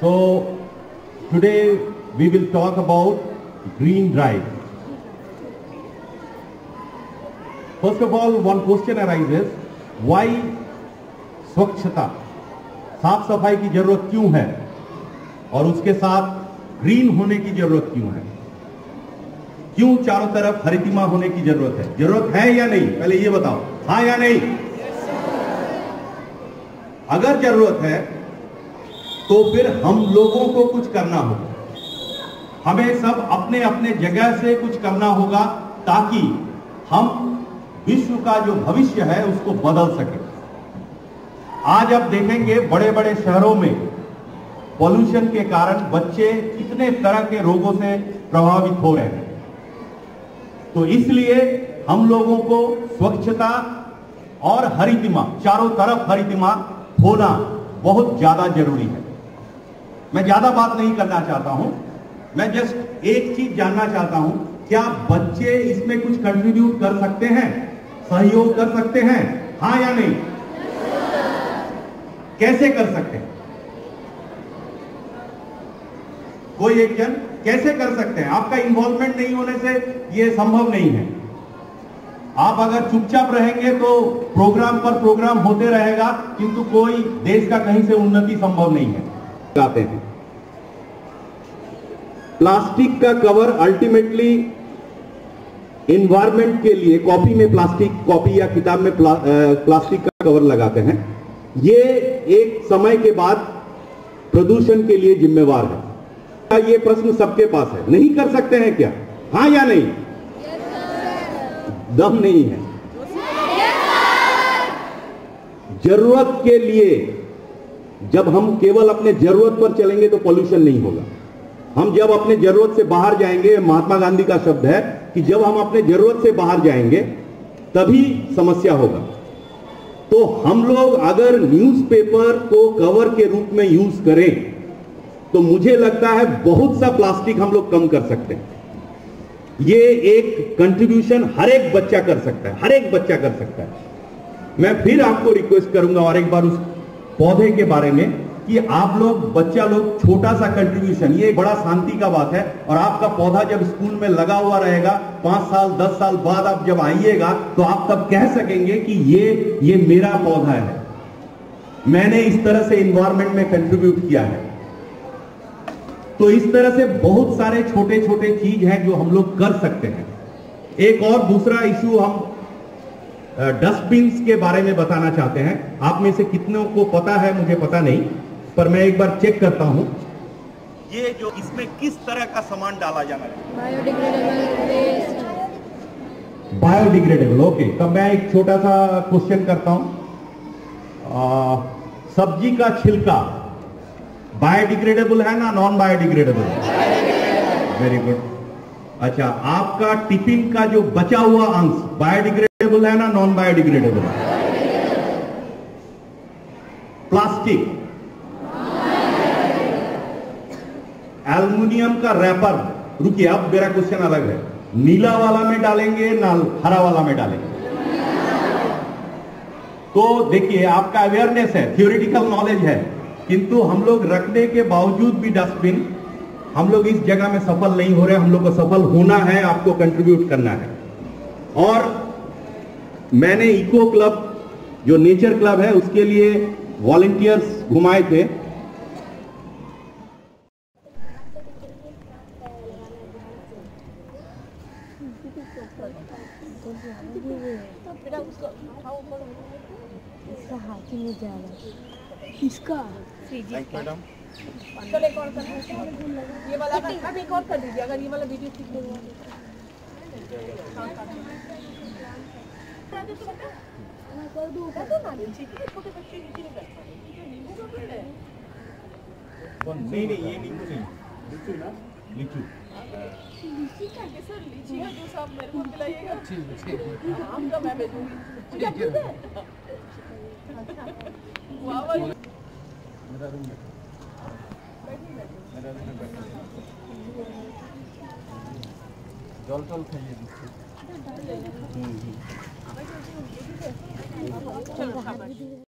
So today we will talk about green drive. First of all, one question arises, why स्वच्छता साफ़ सफ़ाई की ज़रूरत क्यों है? और उसके साथ ग्रीन होने की ज़रूरत क्यों है? क्यों चारों तरफ़ हरितिमा होने की ज़रूरत है? ज़रूरत है या नहीं? पहले ये बताओ हाँ या नहीं? अगर ज़रूरत है तो फिर हम लोगों को कुछ करना होगा। हमें सब अपने अपने जगह से कुछ करना होगा ताकि हम विश्व का जो भविष्य है उसको बदल सके। आज आप देखेंगे बड़े बड़े शहरों में पॉल्यूशन के कारण बच्चे कितने तरह के रोगों से प्रभावित हो रहे हैं। तो इसलिए हम लोगों को स्वच्छता और हरितिमा, चारों तरफ़ हरितिमा होना बहुत ज़्यादा ज़रूरी है। मैं ज़्यादा बात नहीं करना चाहता हूँ। मैं जस्ट एक चीज़ जानना चाहता हूँ, क्या बच्चे इसमें कुछ कंट्रीब्यूट कर सकते हैं? सहयोग कर सकते हैं? हाँ या नहीं? कैसे कर सकते हैं? कोई एक जन, कैसे कर सकते हैं? आपका इन्वॉल्वमेंट नहीं होने से यह संभव नहीं है। आप अगर चुपचाप रहेंगे तो प्रोग्राम पर प्रोग्राम होते रहेगा, किंतु कोई देश का कहीं से उन्नति संभव नहीं है। गाते हैं। प्लास्टिक का कवर अल्टीमेटली इन्वायरमेंट के लिए कॉपी में प्लास्टिक कॉपी या किताब में प्ला, प्लास्टिक का कवर लगाते हैं। ये एक समय के बाद प्रदूषण के लिए जिम्मेवार है। क्या ये प्रश्न सबके पास है? नहीं कर सकते हैं क्या? हाँ या नहीं? दम नहीं है। ज़रूरत के लिए जब हम केवल अपने ज़रूरत पर चलेंगे तो पॉल्यूशन नहीं होगा। हम जब अपने ज़रूरत से बाहर जाएँगे, महात्मा गांधी का शब्द है कि जब हम अपने ज़रूरत से बाहर जाएँगे, तभी समस्या होगा। तो हम लोग अगर न्यूज़पेपर को कवर के रूप में यूज़ करें तो मुझे लगता है बहुत सा प्लास्टिक हम लोग कम कर सकते हैं। ये एक कंट्रीब्यूशन हर एक बच्चा कर सकता है, हर एक बच्चा कर सकता है। मैं फिर आपको रिक्वेस्ट करूँगा और एक बार उस पौधे के बारे में कि आप लोग, बच्चा लोग, छोटा सा कंट्रीब्यूशन ये बड़ा शांति का बात है। और आपका पौधा जब स्कूल में लगा हुआ रहेगा, पाँच साल, दस साल बाद आप जब आइएगा तो आप तब कह सकेंगे कि ये ये मेरा पौधा है। मैंने इस तरह से इन्वायरमेंट में कंट्रीब्यूट किया है। तो इस तरह से बहुत सारे छोटे छोटे चीज़ हैं जो हम लोग कर सकते हैं। एक और दूसरा इश्यू हम डस्टबिन के बारे में बताना चाहते हैं। आप में से कितनों को पता है मुझे पता नहीं पर मैं एक बार चेक करता हूँ। ये जो इसमें किस तरह का सामान डाला जाना है? बायोडिग्रेडेबल ओके तब मैं एक छोटा सा क्वेश्चन करता हूँ। सब्ज़ी का छिलका बायोडिग्रेडेबल है ना नॉन बायोडिग्रेडेबल वेरी गुड अच्छा आपका टिफ़िन का जो बचा हुआ अंश बायोडिग्रेडेबल है ना नॉन बायोडिग्रेडेबल प्लास्टिक एल्युमिनियम का रैपर रुकिए, अब मेरा क्वेश्चन अलग है। नीला वाला में डालेंगे ना हरा वाला में डालेंगे? तो देखिए, आपका अवेयरनेस है थियोरिटिकल नॉलेज है, किंतु हम लोग रखने के बावजूद भी डस्टबिन हम लोग इस जगह में सफल नहीं हो रहे, हम लोग को सफल होना है, आपको कंट्रीब्यूट करना है। और मैंने इको क्लब जो नेचर क्लब है, उसके लिए वॉलेंटियर्स घुमाए थे। ये वाला कर दीजिए अगर ये वाला वीडियो ठीक नहीं हुआ नहीं बैठ का। नहीं ये नींबू नहीं लीचू ना लीचू ये सर लीची का जूस आप मेरे को पिलाइएगा आम का मैं भेजूँगी देते हैं? वाह वाह জল 这个差不多